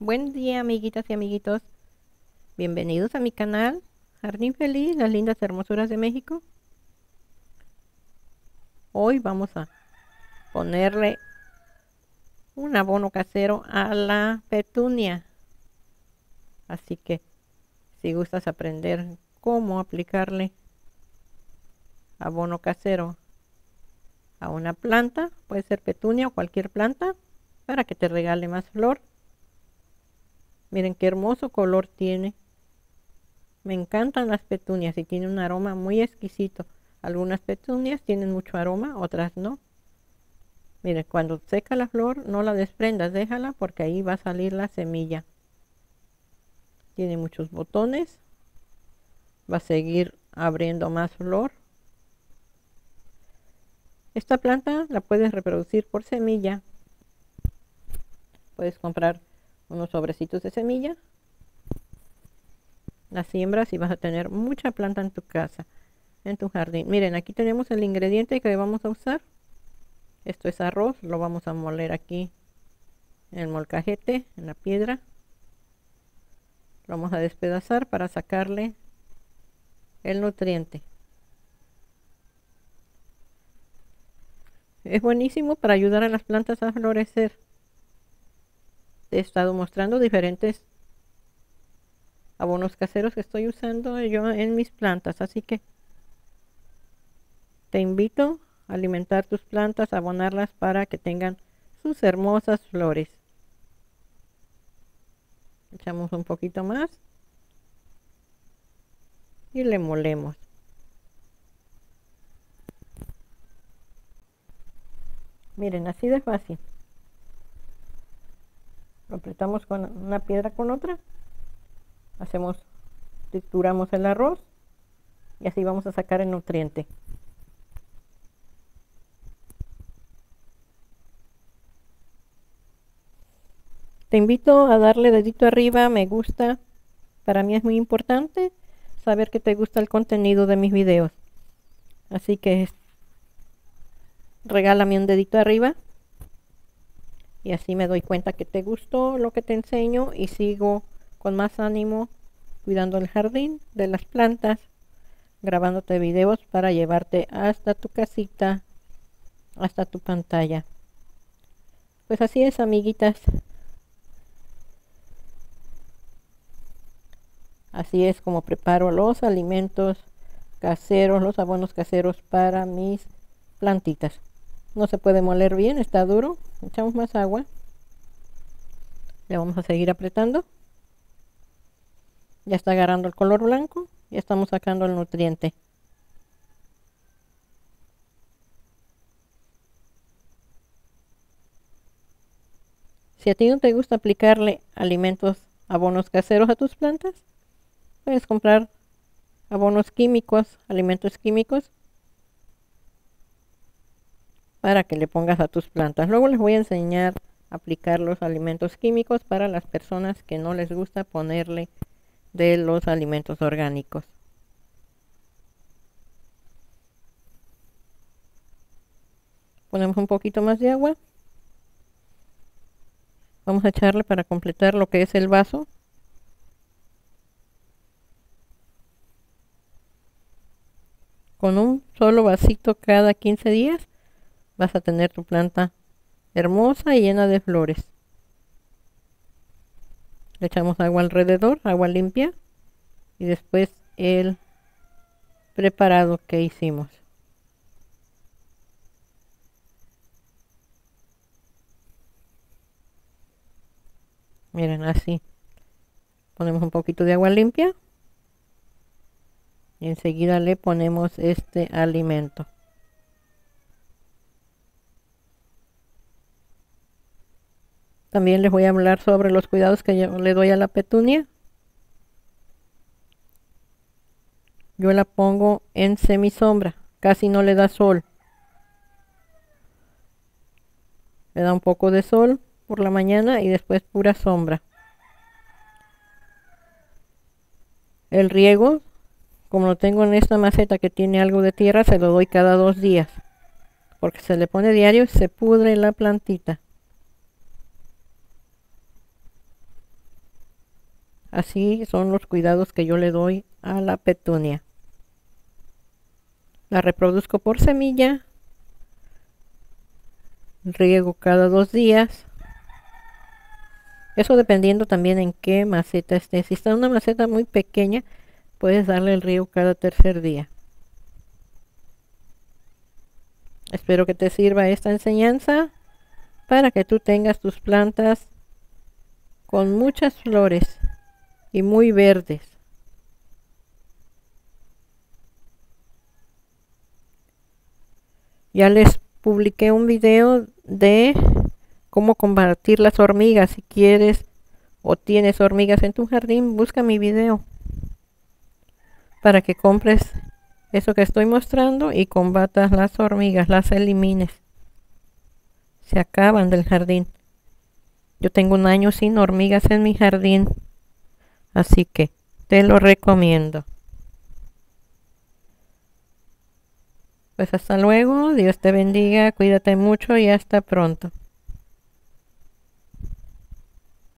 Buen día amiguitas y amiguitos. Bienvenidos a mi canal Jardín Feliz, las lindas hermosuras de México. Hoy vamos a ponerle un abono casero a la petunia. Así que si gustas aprender cómo aplicarle abono casero a una planta, puede ser petunia o cualquier planta, para que te regale más flor Miren qué hermoso color tiene. Me encantan las petunias y tiene un aroma muy exquisito. Algunas petunias tienen mucho aroma, otras no. Miren, cuando seca la flor, no la desprendas, déjala porque ahí va a salir la semilla. Tiene muchos botones. Va a seguir abriendo más flor. Esta planta la puedes reproducir por semilla. Puedes comprar unos sobrecitos de semilla. Las siembras y vas a tener mucha planta en tu casa, en tu jardín. Miren, aquí tenemos el ingrediente que vamos a usar. Esto es arroz, lo vamos a moler aquí en el molcajete, en la piedra. Lo vamos a despedazar para sacarle el nutriente. Es buenísimo para ayudar a las plantas a florecer he estado mostrando diferentes abonos caseros que estoy usando yo en mis plantas. Así que te invito a alimentar tus plantas abonarlas para que tengan sus hermosas flores. Echamos un poquito más y le molemos. Miren así de fácil apretamos con una piedra con otra hacemos trituramos el arroz y así vamos a sacar el nutriente. Te invito a darle dedito arriba me gusta para mí es muy importante saber que te gusta el contenido de mis videos. Así que regálame un dedito arriba y así me doy cuenta que te gustó lo que te enseño y sigo con más ánimo cuidando el jardín de las plantas, grabándote videos para llevarte hasta tu casita, hasta tu pantalla. Pues así es, amiguitas. Así es como preparo los alimentos caseros, los abonos caseros para mis plantitas. No se puede moler bien, está duro, echamos más agua. Le vamos a seguir apretando. Ya está agarrando el color blanco. Ya estamos sacando el nutriente. Si a ti no te gusta aplicarle alimentos abonos caseros a tus plantas puedes comprar abonos químicos alimentos químicos para que le pongas a tus plantas. Luego les voy a enseñar a aplicar los alimentos químicos para las personas que no les gusta ponerle de los alimentos orgánicos. Ponemos un poquito más de agua. Vamos a echarle para completar lo que es el vaso. Con un solo vasito cada 15 días vas a tener tu planta hermosa y llena de flores. Le echamos agua alrededor, agua limpia y después el preparado que hicimos. Miren así. Ponemos un poquito de agua limpia y enseguida le ponemos este alimento. También les voy a hablar sobre los cuidados que yo le doy a la petunia. Yo la pongo en semisombra, casi no le da sol. Le da un poco de sol por la mañana y después pura sombra. El riego, como lo tengo en esta maceta que tiene algo de tierra, se lo doy cada dos días. Porque se le pone diario y se pudre la plantita. Así son los cuidados que yo le doy a la petunia. La reproduzco por semilla. Riego cada dos días. Eso dependiendo también en qué maceta esté. Si está una maceta muy pequeña, puedes darle el riego cada tercer día. Espero que te sirva esta enseñanza para que tú tengas tus plantas con muchas flores y muy verdes. Ya les publiqué un video de cómo combatir las hormigas. Si quieres o tienes hormigas en tu jardín, busca mi video para que compres eso que estoy mostrando y combatas las hormigas, las elimines. Se acaban del jardín. Yo tengo un año sin hormigas en mi jardín, así que te lo recomiendo. Pues hasta luego, Dios te bendiga, cuídate mucho y hasta pronto.